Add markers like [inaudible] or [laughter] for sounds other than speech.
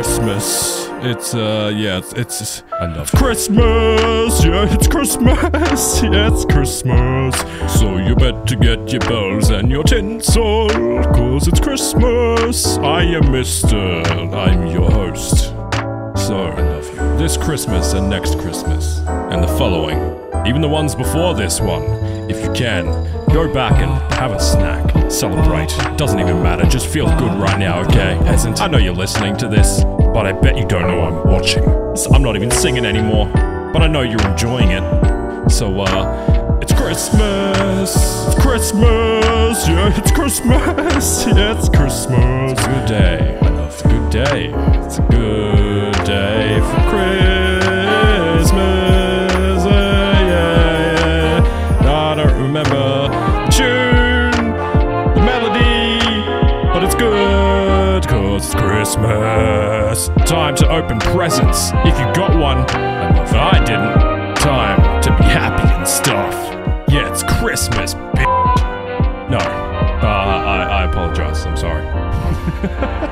It's, uh, yeah, it's, it's, I love Christmas! Yeah, it's Christmas! [laughs] Yeah, it's Christmas! So you better get your bells and your tinsel, cause it's Christmas! I am Mist3h I'm your host. So, I love you. This Christmas and next Christmas, and the following, even the ones before this one, if you can, go back and have a snack, celebrate. Doesn't even matter, just feel good right now, okay, peasant? I know you're listening to this, but I bet you don't know I'm watching. So I'm not even singing anymore, but I know you're enjoying it. So, uh, it's Christmas! It's Christmas! Yeah, it's Christmas! [laughs] Yeah, it's Christmas! Christmas. Time to open presents. If you got one, and if I didn't, time to be happy and stuff. Yeah, it's Christmas, bitch. No. Uh, I, I apologize. I'm sorry. [laughs]